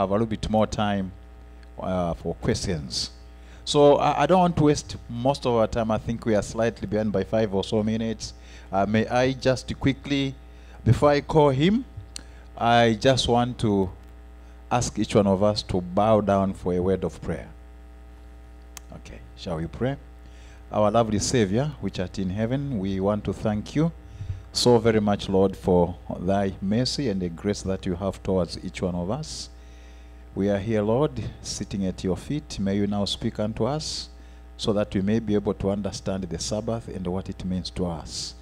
have a little bit more time uh, for questions. So I, I don't want to waste most of our time. I think we are slightly behind by five or so minutes. Uh, may I just quickly, before I call him, I just want to ask each one of us to bow down for a word of prayer. Okay, shall we pray? Our lovely Savior, which art in heaven, we want to thank you so very much, Lord, for thy mercy and the grace that you have towards each one of us. We are here, Lord, sitting at your feet. May you now speak unto us so that we may be able to understand the Sabbath and what it means to us.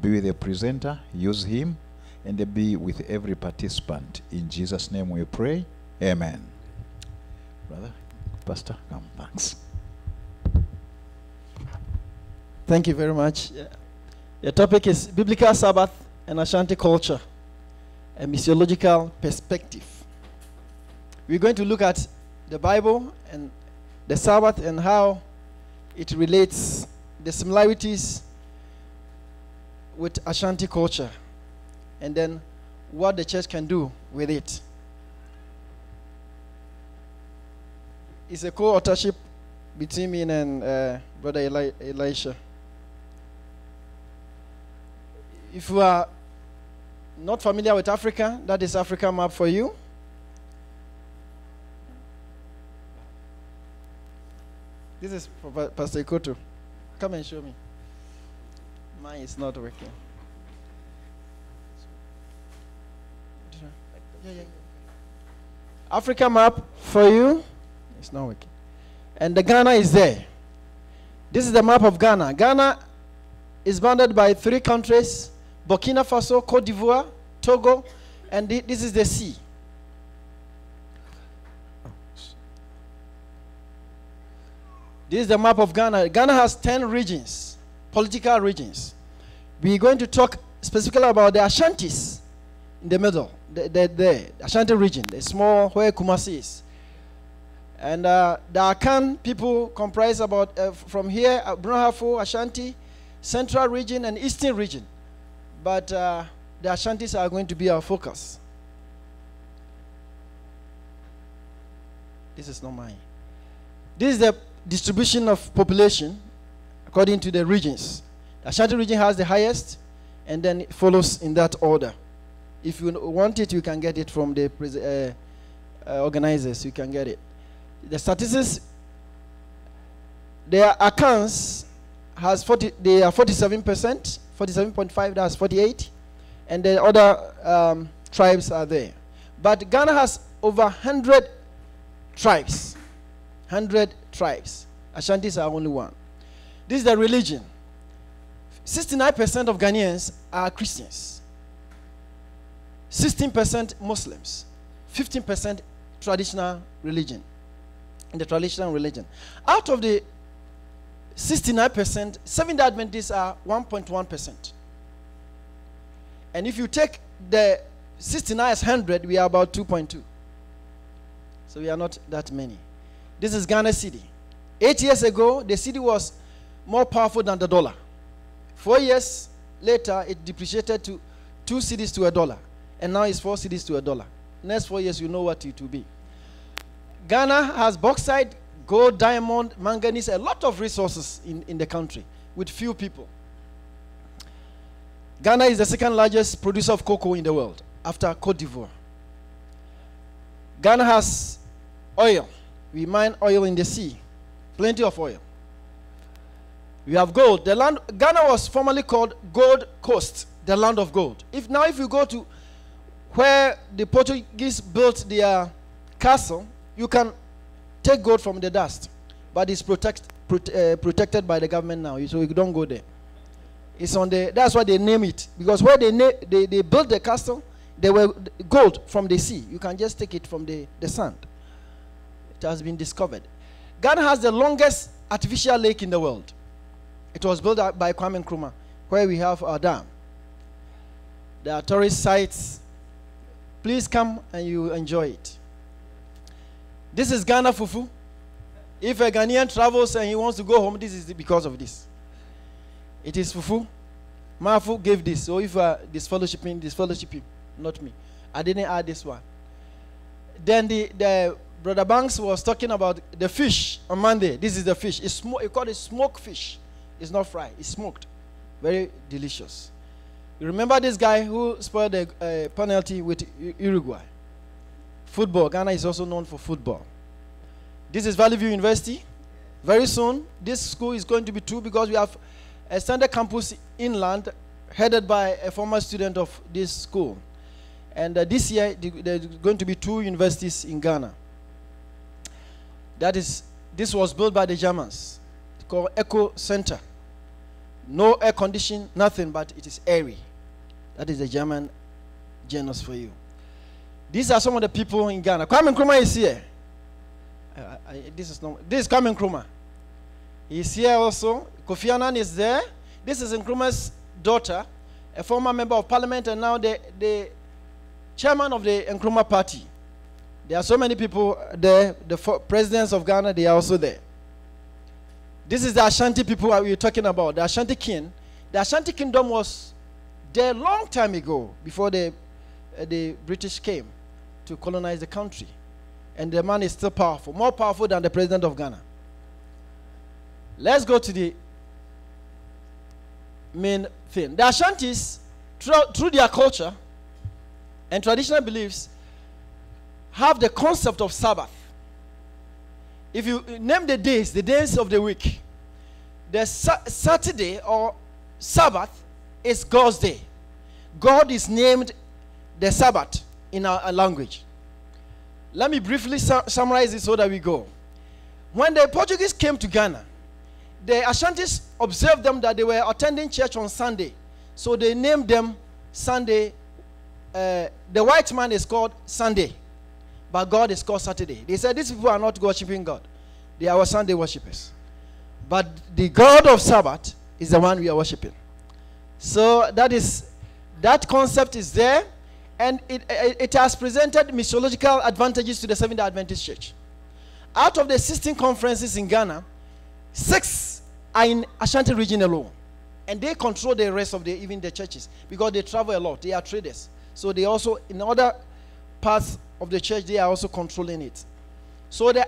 Be with the presenter, use him, and be with every participant. In Jesus' name we pray. Amen. Brother, Pastor, come. Thanks. Thank you very much. Yeah. The topic is Biblical Sabbath and Ashanti culture, a missiological perspective. We're going to look at the Bible and the Sabbath and how it relates, the similarities with Ashanti culture, and then what the church can do with it. It's a co authorship between me and uh, Brother Eli- Elisha. If you are not familiar with Africa, that is Africa map for you. This is for Pastor Ikoto. Come and show me. Mine is not working. Yeah, yeah. Africa map for you. It's not working. And the Ghana is there. This is the map of Ghana. Ghana is bounded by three countries Burkina Faso, Cote d'Ivoire, Togo, and thi- this is the sea. This is the map of Ghana. Ghana has 10 regions, political regions. We're going to talk specifically about the Ashantis in the middle, the, the, the Ashanti region, the small where Kumasi is. And uh, the Akan people comprise about uh, from here, uh, Brong-Ahafo, Ashanti, Central region, and Eastern region. But uh, the Ashantis are going to be our focus. This is not mine. This is the distribution of population according to the regions. The Ashanti region has the highest, and then it follows in that order. If you want it, you can get it from the uh, uh, organizers. You can get it. The statistics, their Akans has 40, they are 47 percent, 47.5. That's 48, and the other um, tribes are there. But Ghana has over 100 tribes. 100 tribes. Ashantis are only one. This is the religion. 69% of Ghanaians are Christians. 16% Muslims. 15% traditional religion. In the traditional religion. Out of the 69%, Seventh Adventists are 1.1%. And if you take the 69 as 100, we are about 2.2. So we are not that many. This is Ghana cedi. Eight years ago, the cedi was more powerful than the dollar. Four years later, it depreciated to two cedis to a dollar. And now it's four cedis to a dollar. Next four years, you know what it will be. Ghana has bauxite, gold, diamond, manganese, a lot of resources in, in the country with few people. Ghana is the second largest producer of cocoa in the world after Cote d'Ivoire. Ghana has oil. We mine oil in the sea, plenty of oil. We have gold. The land Ghana was formerly called Gold Coast, the land of gold. If now if you go to where the Portuguese built their castle, you can take gold from the dust, but it's protect, prote- uh, protected by the government now, so you don't go there. It's on the. That's why they name it because where they they, they built the castle, they were gold from the sea. You can just take it from the, the sand. It has been discovered. Ghana has the longest artificial lake in the world. It was built by Kwame Nkrumah, where we have our dam. There are tourist sites. Please come and you enjoy it. This is Ghana fufu. If a Ghanaian travels and he wants to go home, this is because of this. It is fufu. Mafu gave this. So if you are disfellowshipping, disfellowshipping, not me. I didn't add this one. then the, the brother Banks was talking about the fish on Monday. This is the fish. It's sm- call it smoked fish. It's not fried. It's smoked. Very delicious. You remember this guy who spoiled the uh, penalty with Uruguay? Football. Ghana is also known for football. This is Valley View University. Very soon, this school is going to be two because we have a standard campus inland headed by a former student of this school. And uh, this year, the- there going to be two universities in Ghana. That is, this was built by the Germans, called Eco Center. No air condition, nothing, but it is airy. That is the German genus for you. These are some of the people in Ghana. Kwame Nkrumah is here. Uh, I, this is not. This is Kwame Nkrumah. He's here also. Kofi Annan is there. This is Nkrumah's daughter, a former member of parliament, and now the, the chairman of the Nkrumah party. There are so many people there. The presidents of Ghana, they are also there. This is the Ashanti people we were talking about. The Ashanti king. The Ashanti kingdom was there a long time ago, before the, uh, the British came to colonize the country. And the man is still powerful, more powerful than the president of Ghana. Let's go to the main thing. The Ashantis, through, through their culture and traditional beliefs, have the concept of Sabbath. If you name the days, the days of the week, the Sa- Saturday or Sabbath is God's day. God is named the Sabbath in our, our language. Let me briefly su- summarize it so that we go. When the Portuguese came to Ghana, the Ashantis observed them that they were attending church on Sunday. So they named them Sunday. Uh, the white man is called Sunday, but God is called Saturday. They said these people are not worshiping God, they are Sunday worshippers. But the God of Sabbath is the one we are worshiping. So that is that concept is there, and it, it, it has presented missiological advantages to the Seventh Adventist Church. Out of the 16 conferences in Ghana, six are in Ashanti region alone, and they control the rest of the even the churches because they travel a lot. They are traders, so they also in other parts of the church they are also controlling it. So the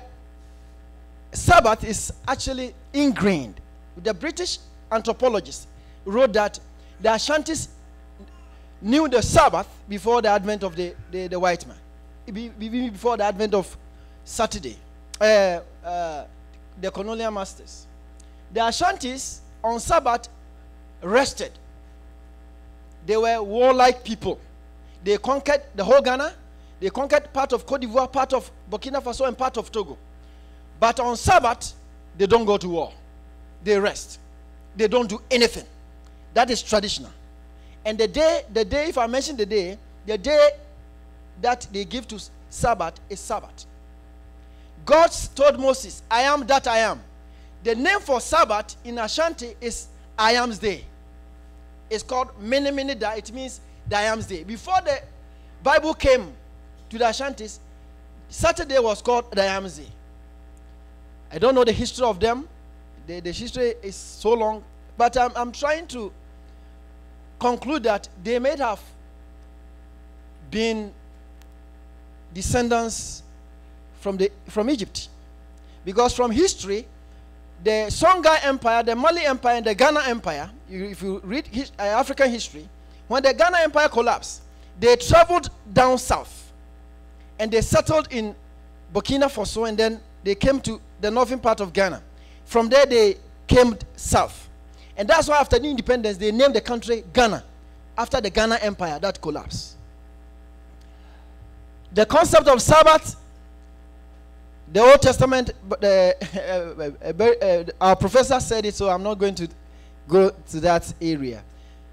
Sabbath is actually ingrained. The British anthropologist wrote that the Ashantis knew the Sabbath before the advent of the, the, the white man, Be- be- before the advent of Saturday, uh, uh, the colonial masters. The Ashantis on Sabbath rested. They were warlike people. They conquered the whole Ghana. They conquered part of Cote d'Ivoire, part of Burkina Faso, and part of Togo. But on Sabbath, they don't go to war. They rest. They don't do anything. That is traditional. And the day, the day, if I mention the day, the day that they give to Sabbath is Sabbath. God told Moses, I am that I am. The name for Sabbath in Ashanti is I am's day. It's called Mene Mene Da. It means the I am's day. Before the Bible came to the Ashantis, Saturday was called the I. I don't know the history of them. The, the history is so long. But I'm, I'm trying to conclude that they may have been descendants from, the, from Egypt. Because from history, the Songhai Empire, the Mali Empire, and the Ghana Empire, if you read his, uh, African history, when the Ghana Empire collapsed, they traveled down south and they settled in Burkina Faso and then they came to the northern part of Ghana. From there, they came south. And that's why after the independence, they named the country Ghana after the Ghana Empire that collapsed. The concept of Sabbath, the Old Testament, uh, uh, uh, our professor said it, so I'm not going to go to that area.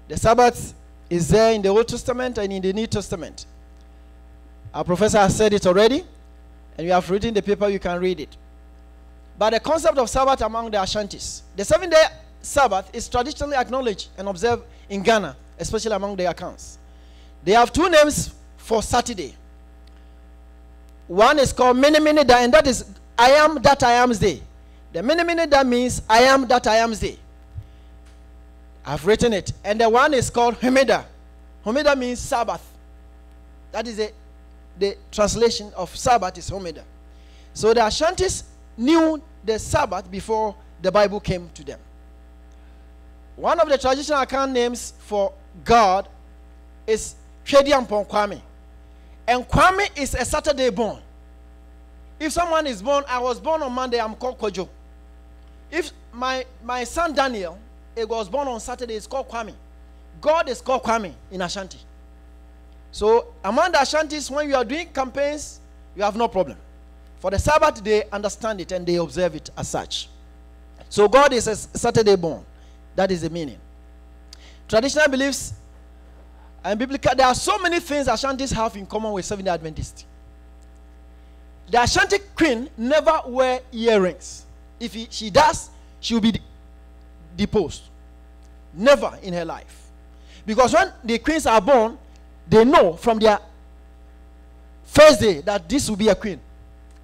The Sabbath is there in the Old Testament and in the New Testament. Our professor has said it already, and you have written the paper, you can read it. But the concept of Sabbath among the Ashantis, the seven day Sabbath is traditionally acknowledged and observed in Ghana, especially among the Akans. They have two names for Saturday. One is called Mene Mene Da, and that is I am that I am's day. The Mene Mene Da means I am that I am's day. I've written it. And the one is called Humida. Humida means Sabbath. That is a the translation of Sabbath is Homeda. So the Ashantis knew the Sabbath before the Bible came to them. One of the traditional Akan names for God is Twediampon Kwame. And Kwame is a Saturday born. If someone is born, I was born on Monday, I'm called Kojo. If my, my son Daniel it was born on Saturday, it's called Kwame. God is called Kwame in Ashanti. So among the Ashantis, when you are doing campaigns, you have no problem. For the Sabbath, they understand it and they observe it as such. So God is a Saturday born. That is the meaning. Traditional beliefs and biblical, there are so many things Ashantis have in common with Seventh-day Adventists. The Ashanti queen never wear earrings. If he, she does, she will be deposed. Never in her life. Because when the queens are born, they know from their first day that this will be a queen.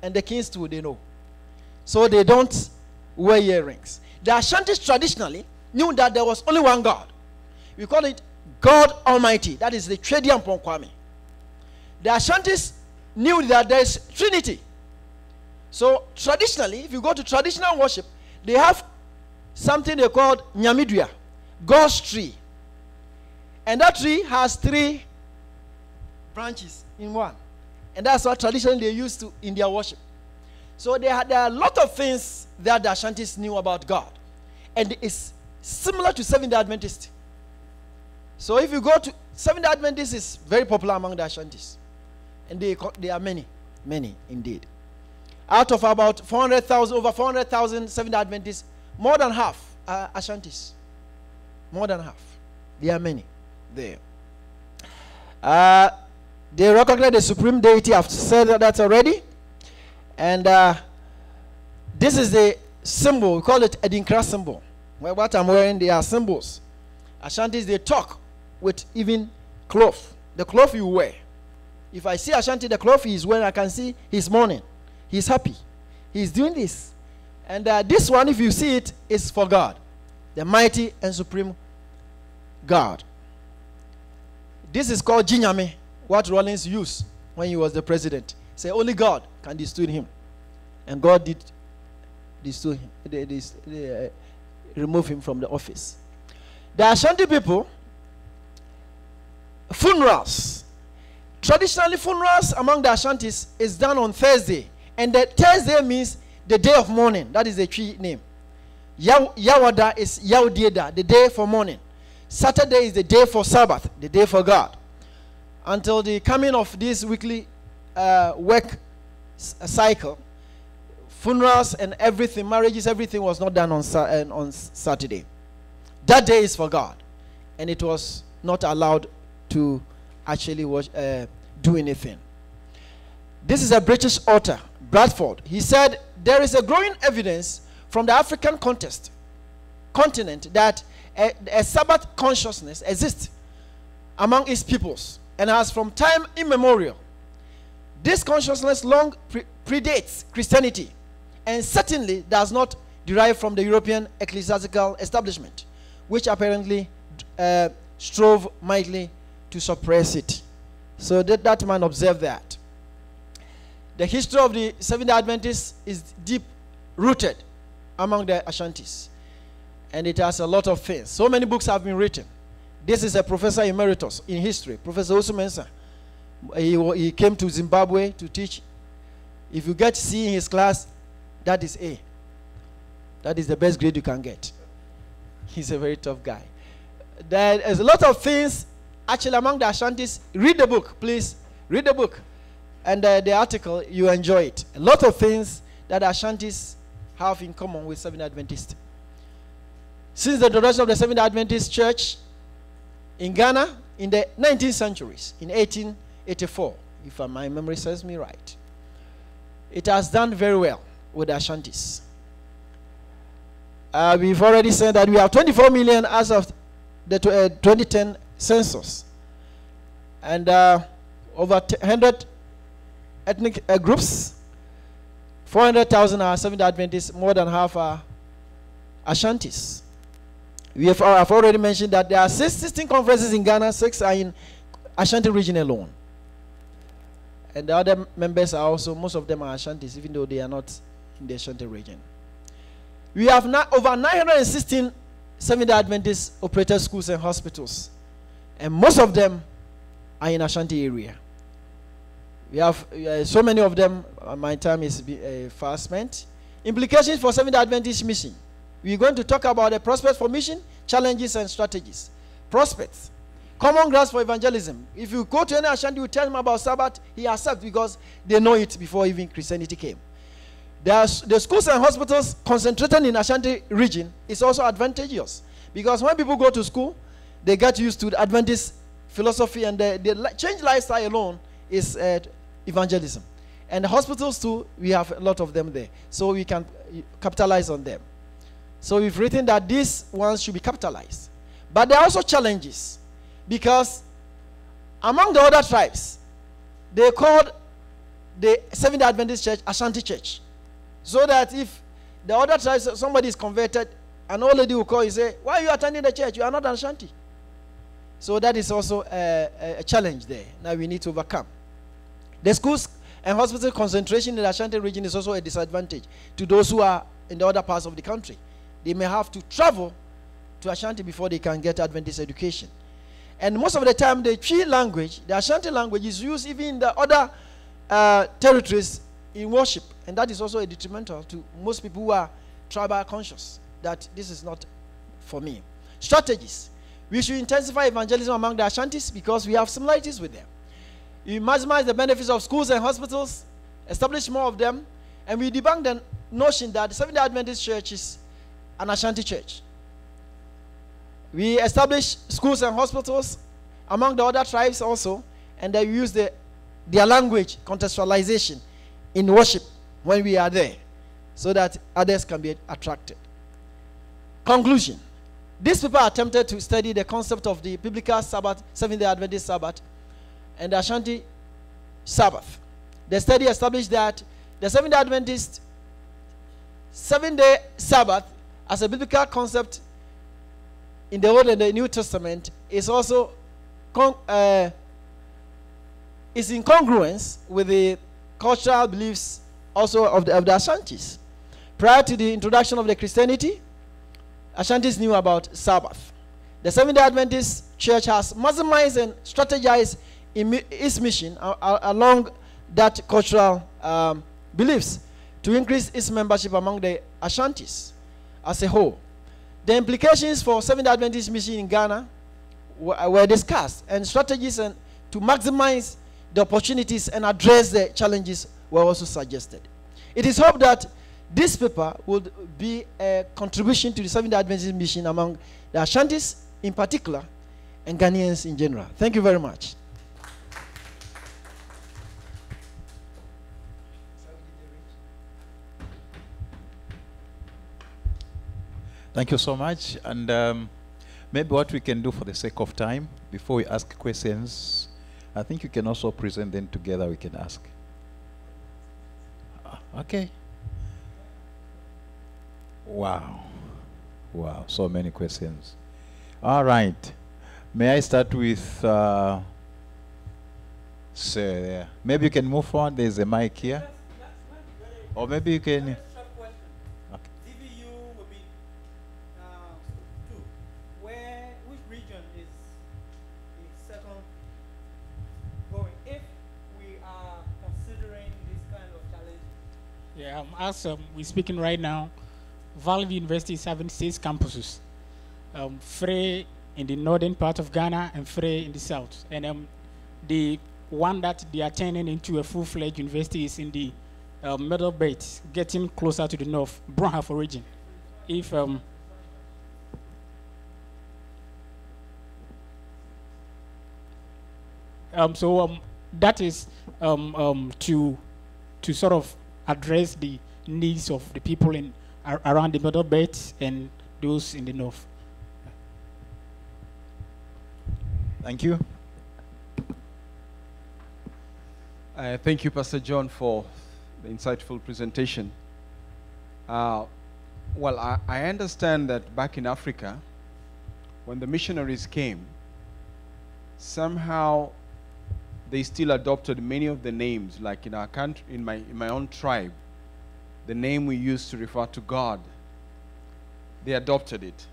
And the kings too, they know. So they don't wear earrings. The Ashantis traditionally knew that there was only one God. We call it God Almighty. That is the Twedian Ponkwame. The Ashantis knew that there is Trinity. So traditionally, if you go to traditional worship, they have something they called Nyamidria, God's tree. And that tree has three branches in one. And that's what traditionally they used to in their worship. So there are, there are a lot of things that the Ashantis knew about God. And it's similar to Seventh-day Adventist. So if you go to Seventh-day Adventist is very popular among the Ashantis. And they, they are many, many indeed. Out of about 400,000, over 400,000 Seventh Adventists, more than half are Ashantis. More than half. There are many there. Uh, they recognize the supreme deity. I've said that already. And uh, this is the symbol. We call it Adinkra symbol. Well, what I'm wearing, they are symbols. Ashantis, they talk with even cloth. The cloth you wear. If I see Ashanti, the cloth he's wearing, I can see he's mourning. He's happy. He's doing this. And uh, this one, if you see it, is for God, the mighty and supreme God. This is called Gye Nyame, what Rawlings used when he was the president. Say only God can destroy him. And God did destroy him, they, they, they, uh, remove him from the office. The Ashanti people, funerals. Traditionally, funerals among the Ashantis is done on Thursday. And the Thursday means the day of mourning. That is the tree name. Yaw- Yawada is Yaudieda, the day for mourning. Saturday is the day for Sabbath, the day for God. Until the coming of this weekly uh, work s- cycle, funerals and everything, marriages, everything was not done on, uh, on Saturday. That day is for God. And it was not allowed to actually watch, uh, do anything. This is a British author, Bradford. He said, There is a growing evidence from the African context, continent that a, a Sabbath consciousness exists among its peoples and has from time immemorial. This consciousness long pre- predates Christianity and certainly does not derive from the European ecclesiastical establishment, which apparently uh, strove mightily to suppress it. So that, that man observed that. The history of the Seventh Adventists is deep rooted among the Ashantis. And it has a lot of things. So many books have been written. This is a professor emeritus in history, Professor Owusu-Mensa. He, he came to Zimbabwe to teach. If you get C in his class, that is A. That is the best grade you can get. He's a very tough guy. There is a lot of things actually among the Ashantis. Read the book, please. Read the book. And uh, the article, you enjoy it. A lot of things that Ashantis have in common with Seventh Adventists. Since the introduction of the Seventh Adventist Church in Ghana in the 19th centuries, in 1884, if uh, my memory serves me right, it has done very well with the Ashantis. Uh, we've already said that we have 24 million as of the uh, 2010 census, and uh, over 100 ethnic uh, groups. 400,000 are Seventh Adventists, more than half are Ashantis. We have I've already mentioned that there are six, 16 conferences in Ghana, six are in Ashanti region alone. and the other members are also, most of them are Ashantis, even though they are not in the Ashanti region. We have na- over 916 Seventh Adventist operated schools and hospitals, and most of them are in Ashanti area. We have uh, so many of them. Uh, my time is uh, fast spent. Implications for Seventh Adventist mission. We're going to talk about the prospects for mission, challenges, and strategies. Prospects. Common grounds for evangelism. If you go to any Ashanti, you tell him about Sabbath, he accepts because they know it before even Christianity came. There's, the schools and hospitals concentrated in Ashanti region is also advantageous because when people go to school, they get used to the Adventist philosophy and the, the change lifestyle alone is uh, evangelism. And hospitals too, we have a lot of them there, so we can uh, capitalize on them. So we've written that these ones should be capitalized, but there are also challenges because among the other tribes, they called the Seventh Adventist Church Ashanti Church. So that if the other tribes, somebody is converted, an old lady will call you say, Why are you attending the church? You are not an Ashanti. So that is also a, a, challenge there. Now we need to overcome. The schools and hospital concentration in the Ashanti region is also a disadvantage to those who are in the other parts of the country. They may have to travel to Ashanti before they can get Adventist education. And most of the time, the Twi language, the Ashanti language, is used even in the other uh, territories in worship. And that is also a detrimental to most people who are tribal conscious that this is not for me. Strategies. We should intensify evangelism among the Ashantis because we have similarities with them. We maximize the benefits of schools and hospitals, establish more of them, and we debunk the notion that the Seventh day Adventist Church is an Ashanti church. We establish schools and hospitals among the other tribes also, and they use the, their language contextualization in worship when we are there so that others can be attracted. Conclusion These people attempted to study the concept of the biblical Sabbath, Seventh day Adventist Sabbath, and the Ashanti Sabbath. The study established that the Seventh day Adventist seven day Sabbath as a biblical concept in the Old and the New Testament is also con- uh, is in congruence with the cultural beliefs also of the, of the Ashantis. Prior to the introduction of the Christianity, Ashantis knew about Sabbath. The Seventh day Adventist Church has maximized and strategized its mission a- a- along that cultural um, beliefs to increase its membership among the Ashantis as a whole. The implications for Seventh Adventist mission in Ghana were, were discussed, and strategies and to maximize the opportunities and address the challenges were also suggested. It is hoped that this paper would be a contribution to the Seventh Adventist mission among the Ashantis in particular and Ghanaians in general. Thank you very much. Thank you so much. And um, maybe what we can do for the sake of time, before we ask questions, I think you can also present them together, we can ask. Ah, Okay. Wow. Wow, so many questions. All right. May I start with uh, sir there? Maybe you can move on. There's a mic here. Or maybe you can. Short question. Okay. VVU will be uh, two. Where, which region is the second going? If we are considering this kind of challenge, Yeah, um, as um, we're speaking right now, Valley University is having six campuses. Um, three in the northern part of Ghana and three in the south. And um, the one that they are turning into a full-fledged university is in the uh, middle belt, getting closer to the north, Brong-Ahafo region. If um, um, so um, that is um, um, to to sort of address the needs of the people in ar- around the middle belt and those in the north. Thank you. Uh, thank you, Pastor John, for the insightful presentation. Uh, well, I, I understand that back in Africa, when the missionaries came, somehow they still adopted many of the names, like in our country, in my, in my own tribe, the name we use to refer to God, they adopted it.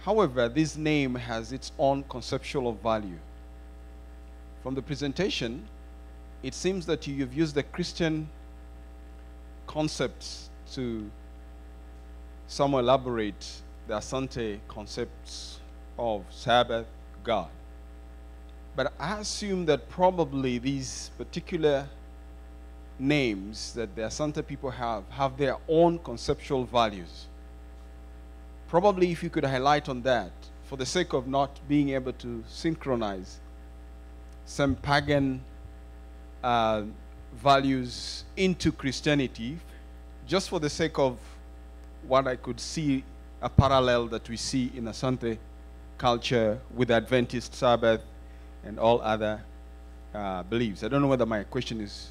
However, this name has its own conceptual value. From the presentation, it seems that you've used the Christian concepts to some elaborate the Asante concepts of Sabbath, God. But I assume that probably these particular names that the Asante people have have their own conceptual values. Probably if you could highlight on that, for the sake of not being able to synchronize some pagan uh, values into Christianity, just for the sake of what I could see a parallel that we see in Asante culture with Adventist Sabbath and all other uh, beliefs. I don't know whether my question is.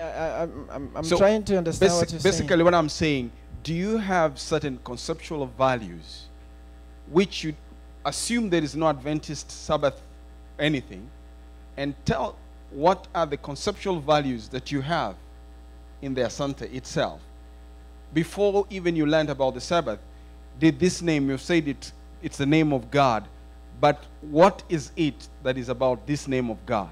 I, I'm, I'm, I'm So, trying to understand what you're basically, saying. what I'm saying, do you have certain conceptual values which you assume there is no Adventist Sabbath anything, and tell what are the conceptual values that you have in the Asante itself? Before even you learned about the Sabbath, did this name, you've said it, it's the name of God, but what is it that is about this name of God?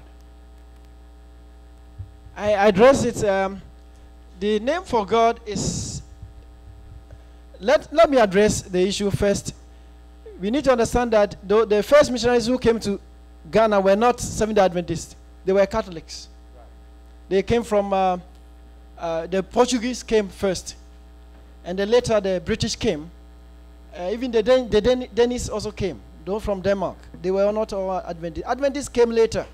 I address it. Um, the name for God is. Let, let me address the issue first. We need to understand that the, the first missionaries who came to Ghana were not Seventh Adventists, they were Catholics. They came from. Uh, uh, the Portuguese came first, and then later the British came. Uh, even the, Dan- the Dan- Danish also came, though from Denmark. They were not all Adventists. Adventists came later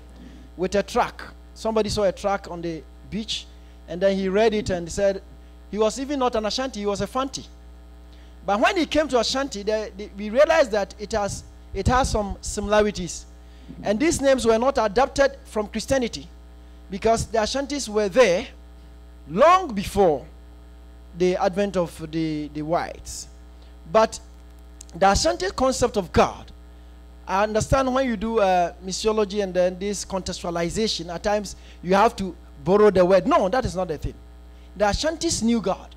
with a track. Somebody saw a track on the beach, and then he read it and said, he was even not an Ashanti, he was a Fanti. But when he came to Ashanti, the, the, we realized that it has, it has some similarities. And these names were not adapted from Christianity because the Ashantis were there long before the advent of the, the whites. But the Ashanti concept of God, I understand when you do uh, missiology and then this contextualization, at times you have to borrow the word. No, that is not the thing. The Ashantis knew God.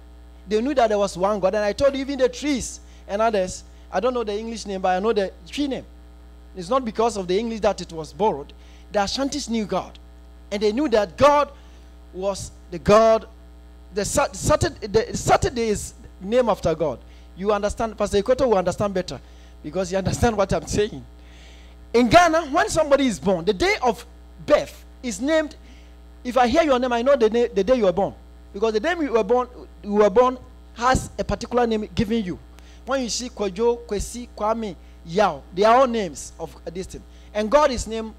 They knew that there was one God. And I told you, even the trees and others, I don't know the English name, but I know the tree name. It's not because of the English that it was borrowed. The Ashantis knew God. And they knew that God was the God. The Saturday, the Saturday is name after God. You understand, Pastor Ikoto will understand better because you understand what I'm saying. In Ghana, when somebody is born, the day of birth is named. If I hear your name, I know the, na- the day you were born. Because the day you were born, you were born has a particular name given you. When you see Kwajo, Kwesi, Kwame, Yao, they are all names of this thing. And God is named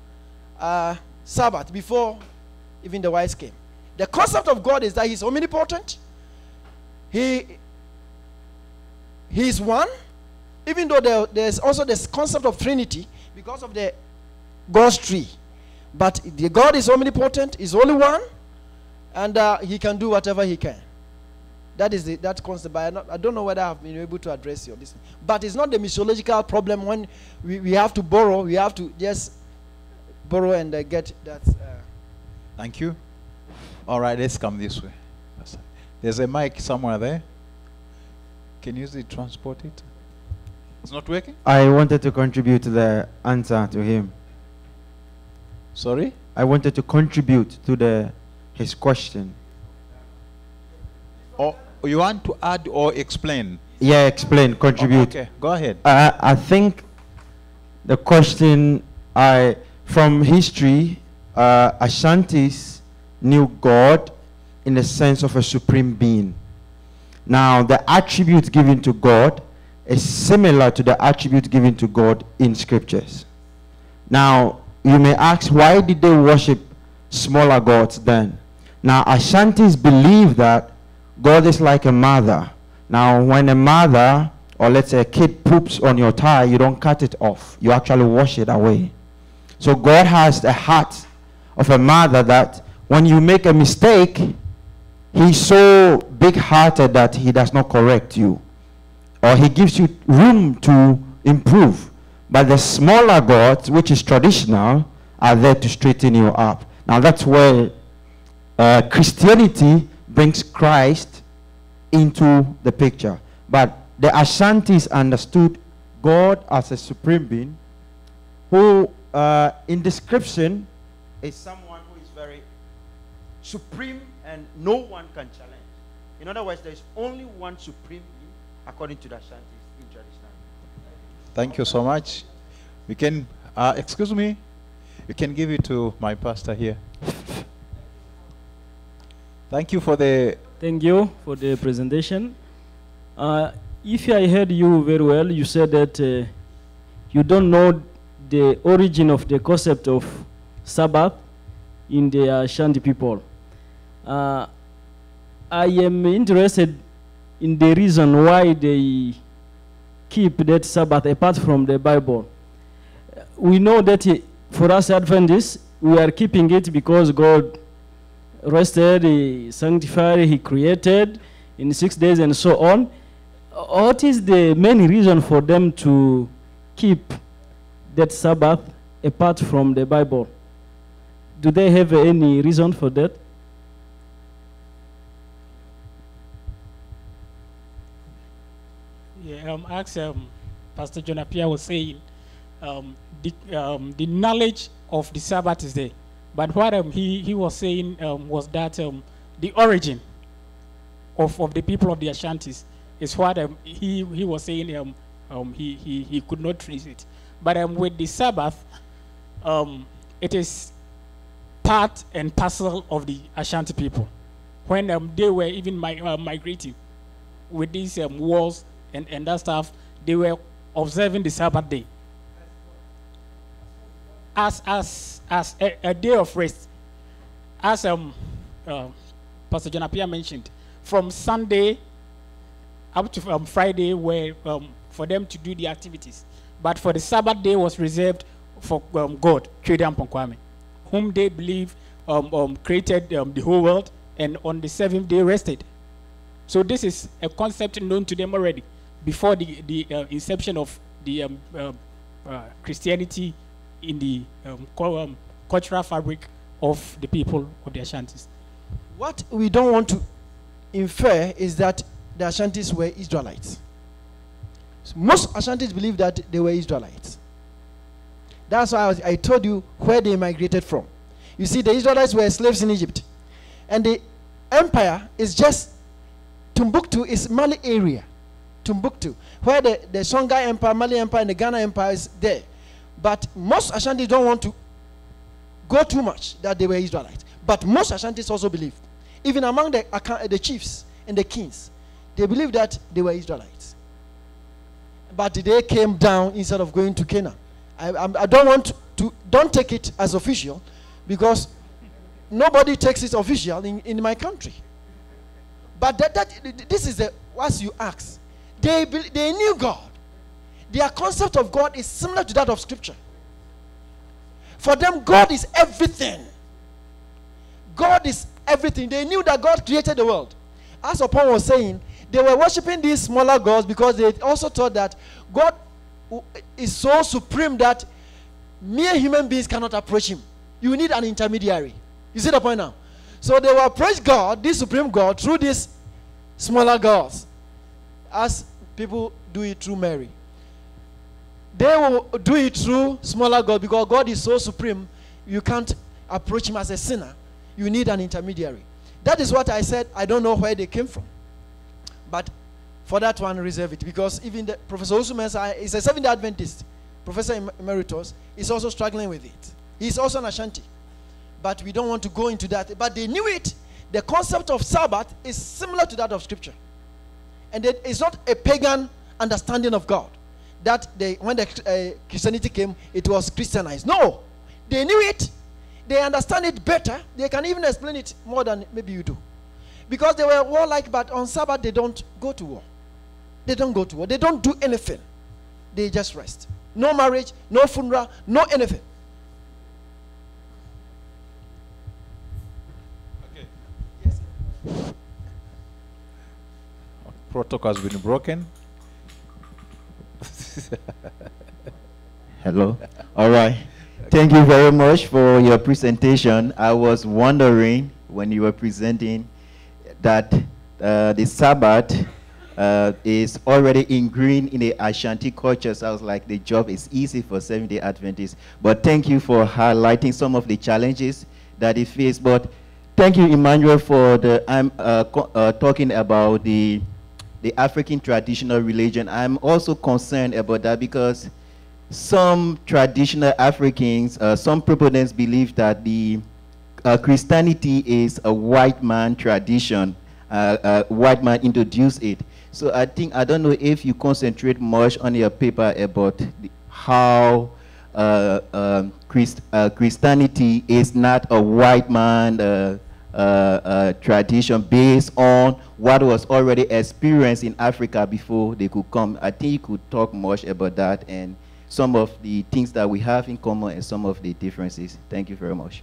uh, Sabbath before even the wise came. The concept of God is that He's omnipotent. He He is one, even though there, there's also this concept of Trinity because of the God's tree. But the God is omnipotent, is only one, and uh, He can do whatever He can. That is the, that concept. But I, not, I don't know whether I've been able to address your this. But it's not the missiological problem when we, we have to borrow. We have to just borrow and uh, get that. Uh, Thank you. All right, let's come this way. There's a mic somewhere there. Can you it, transport it? It's not working? I wanted to contribute to the answer to him. Sorry? I wanted to contribute to the his question. Or you want to add or explain? Yeah, explain, contribute. Okay, go ahead. I, I think the question I from history, uh, Ashantis knew God in the sense of a supreme being. Now, the attributes given to God is similar to the attribute given to God in scriptures. Now, you may ask, why did they worship smaller gods then? Now, Ashantis believe that God is like a mother. Now, when a mother, or let's say a kid poops on your tie, you don't cut it off. You actually wash it away. So God has the heart of a mother that when you make a mistake, he's so big-hearted that he does not correct you. Or he gives you room to improve. But the smaller gods, which is traditional, are there to straighten you up. Now that's where uh, Christianity brings Christ into the picture. But the Ashantis understood God as a supreme being who, uh, in description, is someone who is very supreme and no one can challenge. In other words, there is only one supreme according to the Ashantis in traditional. Thank you so much. We can, uh, excuse me, you can give it to my pastor here. Thank you for the, Thank you for the presentation. Uh, if I heard you very well, you said that uh, you don't know the origin of the concept of Sabbath in the Ashanti people. Uh, I am interested in the reason why they keep that Sabbath apart from the Bible. We know that uh, for us Adventists, we are keeping it because God rested, he sanctified, he created in six days and so on. What is the main reason for them to keep that Sabbath apart from the Bible? Do they have any reason for that? Um, as um, Pastor John Appiah was saying, um, the, um, the knowledge of the Sabbath is there. But what um, he, he was saying um, was that the origin of, of the people of the Ashantis is what he, he was saying he, he, he could not trace it. But with the Sabbath, it is part and parcel of the Ashanti people. When um, they were even mi- uh, migrating with these um, wars and, and that stuff, they were observing the Sabbath day as as as a, a day of rest. As um, uh, Pastor John Appiah mentioned, from Sunday up to um, Friday were um, for them to do the activities, but for the Sabbath day was reserved for um, God, Chede Kwame, whom they believe um, um, created um, the whole world and on the seventh day rested. So this is a concept known to them already before the, the uh, inception of the um, uh, uh, Christianity in the um, um, cultural fabric of the people of the Ashantis. What we don't want to infer is that the Ashantis were Israelites. Most Ashantis believe that they were Israelites. That's why I, was, I told you where they migrated from. You see, the Israelites were slaves in Egypt. And the empire is just Timbuktu is Mali area. Timbuktu. Where the, the Songhai Empire, Mali Empire, and the Ghana Empire is there. But most Ashanti don't want to go too much that they were Israelites. But most Ashantis also believe, even among the, the chiefs and the kings, they believe that they were Israelites. But they came down instead of going to Canaan. I, I'm- I don't want to, don't take it as official because nobody takes it official in, in my country. But that, that, this is the, what you ask. They, they knew God. Their concept of God is similar to that of Scripture. For them, God is everything. God is everything. They knew that God created the world. As Upon was saying, they were worshiping these smaller gods because they also thought that God is so supreme that mere human beings cannot approach Him. You need an intermediary. You see the point now? So they will approach God, this supreme God, through these smaller gods, as people do it through Mary they will do it through smaller God because God is so supreme, you can't approach Him as a sinner. You need an intermediary. That is what I said. I don't know where they came from. But for that one, reserve it because even the, Professor Owusu-Mensa is a Seventh Adventist, Professor Emeritus, is also struggling with it. He's also an Ashanti. But we don't want to go into that. But they knew it. The concept of Sabbath is similar to that of Scripture. And it is not a pagan understanding of God that they, when the uh, Christianity came, it was Christianized. No, they knew it. They understand it better. They can even explain it more than maybe you do, because they were warlike. But on Sabbath, they don't go to war. They don't go to war. They don't do anything. They just rest. No marriage, no funeral, no anything. Protocol has been broken. Hello. All right. Thank you very much for your presentation. I was wondering when you were presenting that uh, the Sabbath uh, is already ingrained in the Ashanti culture. So I was like, the job is easy for Seventh Day Adventists. But thank you for highlighting some of the challenges that they face. But thank you, Emmanuel, for the I'm uh, co- uh, talking about the the African traditional religion. I'm also concerned about that because some traditional Africans, uh, some proponents believe that the uh, Christianity is a white man tradition. Uh, uh, white man introduced it. So I think I don't know if you concentrate much on your paper about the, how uh, um, Christ, uh, Christianity is not a white man uh, uh, tradition based on what was already experienced in Africa before they could come. I think you could talk much about that and some of the things that we have in common and some of the differences. Thank you very much.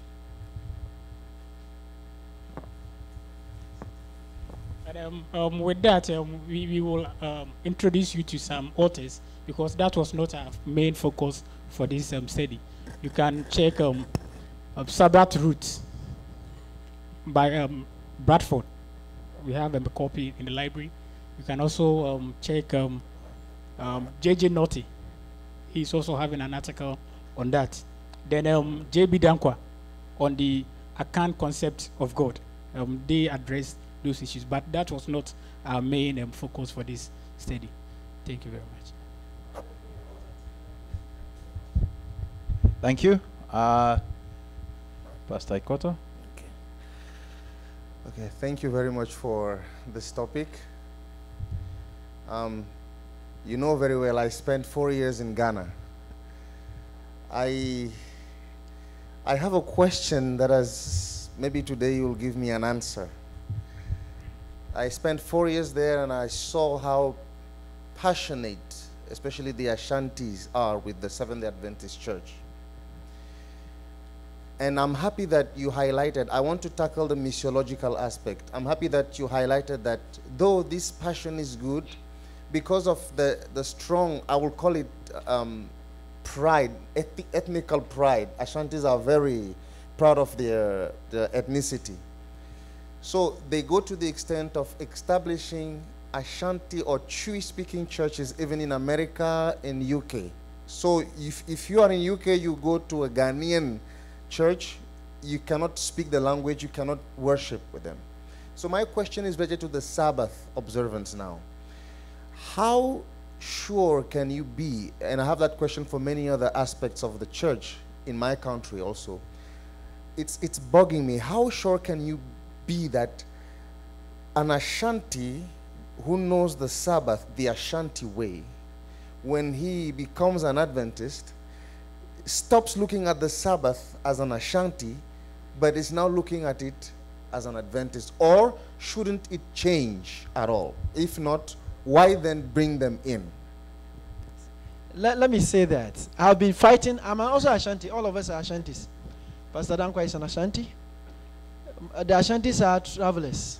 Um, um, with that, um, we, we will um, introduce you to some authors because that was not our main focus for this um, study. You can check um, Sabbath Roots by um, Bradford. We have um, a copy in the library. You can also um, check um, um, J.J. Naughty. He's also having an article on that. Then um, J.B. Danquah on the Akan concept of God. Um, they address those issues, but that was not our main um, focus for this study. Thank you very much. Thank you. Uh, Pastor Ikoto. Okay, thank you very much for this topic. Um, you know very well, I spent four years in Ghana. I, I have a question that has, maybe today you'll give me an answer. I spent four years there and I saw how passionate, especially the Ashantis, are with the Seventh Adventist Church. And I'm happy that you highlighted, I want to tackle the missiological aspect. I'm happy that you highlighted that though this passion is good, because of the, the strong, I will call it um, pride, eth- ethnical pride. Ashantis are very proud of their, their ethnicity. So they go to the extent of establishing Ashanti or Twi speaking churches even in America and UK. So if, if you are in UK, you go to a Ghanaian church, you cannot speak the language, you cannot worship with them. So my question is related to the Sabbath observance now. How sure can you be, and I have that question for many other aspects of the church in my country also. It's, it's bugging me. How sure can you be that an Ashanti who knows the Sabbath the Ashanti way, when he becomes an Adventist, stops looking at the Sabbath as an Ashanti, but is now looking at it as an Adventist? Or shouldn't it change at all? If not, why then bring them in? Let, let me say that. I've been fighting. I'm also Ashanti. All of us are Ashantis. Pastor Dankwa is an Ashanti. The Ashantis are travelers.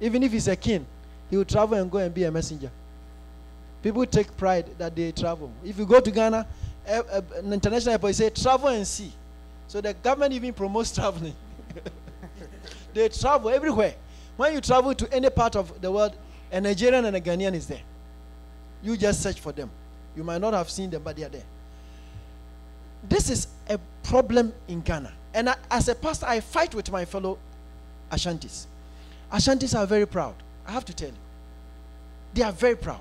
Even if he's a king, he will travel and go and be a messenger. People take pride that they travel. If you go to Ghana, Eh, eh, an international airport, say travel and see. So the government even promotes traveling. they travel everywhere. When you travel to any part of the world, a Nigerian and a Ghanaian is there. You just search for them. You might not have seen them, but they are there. This is a problem in Ghana. And I, as a pastor, I fight with my fellow Ashantis. Ashantis are very proud. I have to tell you. They are very proud.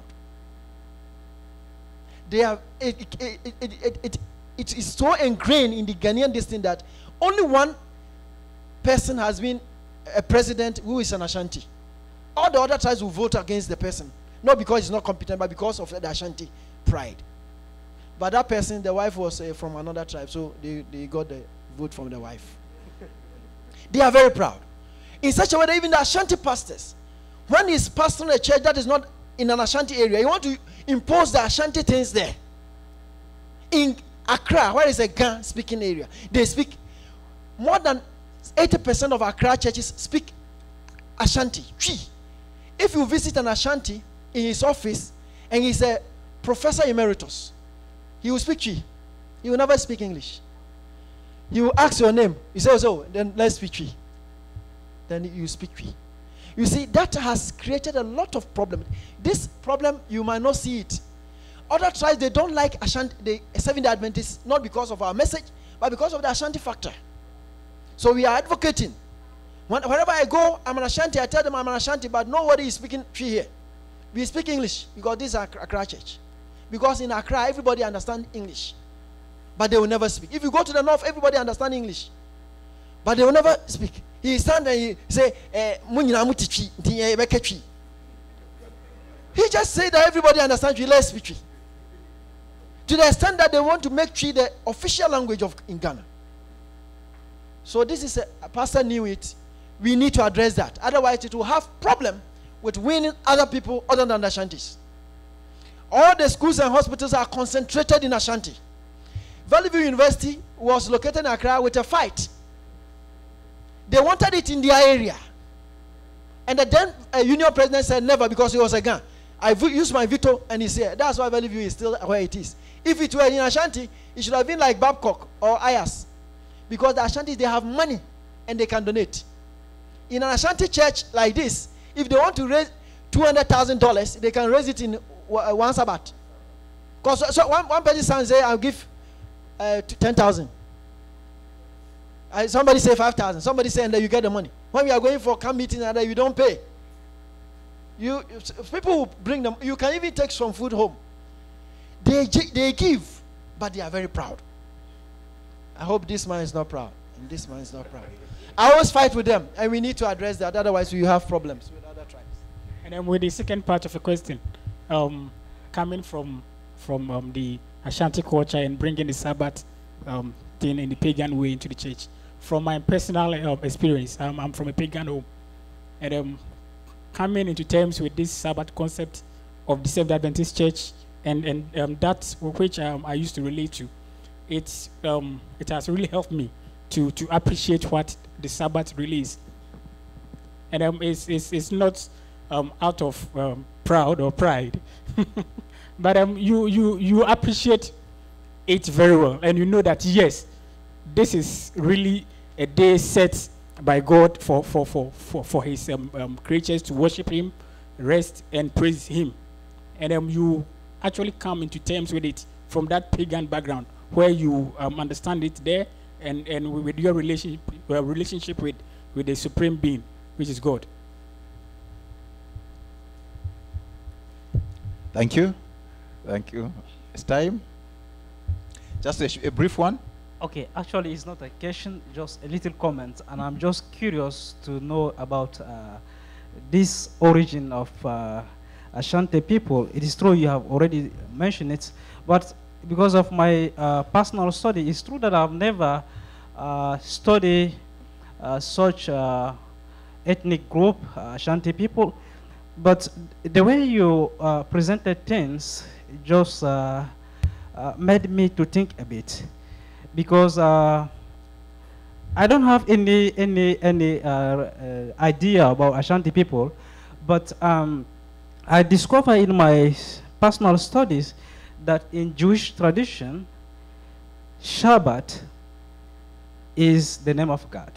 They are, it, it, it, it, it, is so ingrained in the Ghanaian destiny that only one person has been a president who is an Ashanti. All the other tribes will vote against the person. Not because he's not competent, but because of the Ashanti pride. But that person, the wife was uh, from another tribe, so they, they got the vote from the wife. they are very proud. In such a way that even the Ashanti pastors, when he's pastoring a church that is not in an Ashanti area, you want to impose the Ashanti things there. In Accra, where is a Ga speaking area, they speak more than 80% of Accra churches speak Ashanti. If you visit an Ashanti in his office and he's a professor emeritus, he will speak Twi. He will never speak English. He will ask your name. He says, Oh, then let's speak Twi. Then you speak Twi. You see, that has created a lot of problems. This problem, you might not see it. Other tribes, they don't like Ashanti, the Adventists, not because of our message, but because of the Ashanti factor. So we are advocating. When, wherever I go, I'm an Ashanti, I tell them I'm an Ashanti, but nobody is speaking Twi here. We speak English because this is Accra church. Because in Accra, everybody understands English. But they will never speak. If you go to the north, everybody understands English. But they will never speak. He stand and he say, eh, "Mo nyinaa mo te twi, nti twi." He just say that everybody understands twi, let's twi. To the extent that they want to make twi the official language of in Ghana. So this is a, a pastor knew it. We need to address that. Otherwise, it will have problem with winning other people other than the Ashantis. All the schools and hospitals are concentrated in Ashanti. Valley View University was located in Accra with a fight. They wanted it in their area. And the then uh, union president said never because he was a gun. I used my veto and he said that's why Valley View is still where it is. If it were in Ashanti, it should have been like Babcock or AIIAS. Because the Ashantis, they have money and they can donate. In an Ashanti church like this, if they want to raise $200,000, they can raise it in uh, one Sabbath. Because so, one, one person son say, I'll give uh, t- 10,000. Somebody say 5,000. Somebody say, and then you get the money. When we are going for camp meeting and then you don't pay. You, people bring them. You can even take some food home. They, they give, but they are very proud. I hope this man is not proud. And this man is not proud. I always fight with them, and we need to address that. Otherwise, we have problems with other tribes. And then with the second part of the question, um, coming from from um, the Ashanti culture and bringing the Sabbath um, thing in the pagan way into the church. From my personal um, experience, um, I'm from a pagan home, and um, coming into terms with this Sabbath concept of the Seventh Adventist Church, and and um, that's which um, I used to relate to. It's um, it has really helped me to to appreciate what the Sabbath really is. And um, it's, it's, it's not um, out of proud or pride, but you, you, you appreciate it very well, and you know that yes, this is really a day set by God for, for, for, for, for His um, um, creatures to worship Him, rest, and praise Him, and um, you actually come into terms with it from that pagan background where you um, understand it there, and, and with your relationship, relationship with, with the Supreme Being, which is God. Thank you. Thank you. It's time. Just a, a brief one. Okay, actually, it's not a question, just a little comment, and I'm just curious to know about uh, this origin of uh, Ashanti people. It is true you have already mentioned it, but because of my uh, personal study, it's true that I've never uh, studied uh, such uh, ethnic group, uh, Ashanti people. But the way you uh, presented things just uh, uh, made me to think a bit because uh, I don't have any any any uh, uh, idea about Ashanti people, but um, I discovered in my personal studies that in Jewish tradition, Shabbat is the name of God.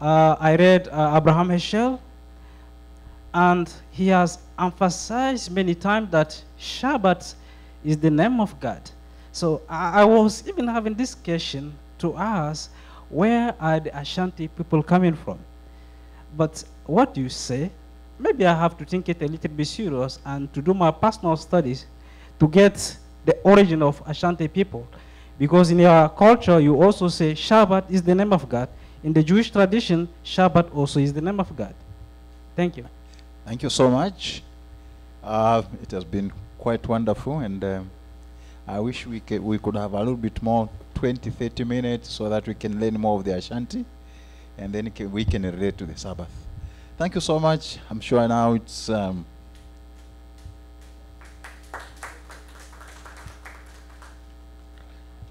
Uh, I read uh, Abraham Heschel, and he has emphasized many times that Shabbat is the name of God. So I, I was even having this question to ask, where are the Ashanti people coming from? But what do you say? Maybe I have to think it a little bit serious and to do my personal studies to get the origin of Ashanti people. Because in your culture, you also say Shabbat is the name of God. In the Jewish tradition, Shabbat also is the name of God. Thank you. Thank you so much. Uh, it has been quite wonderful, and um I wish we, ca- we could have a little bit more 20, 30 minutes so that we can learn more of the Ashanti and then we can relate to the Sabbath. Thank you so much. I'm sure now it's. Um,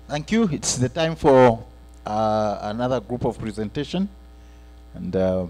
Thank you. It's the time for uh, another group of presentation. And uh,